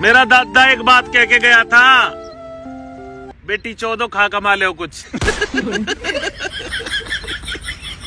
मेरा दादा एक बात कह के गया था बेटी चौदह खा कमा ले कुछ.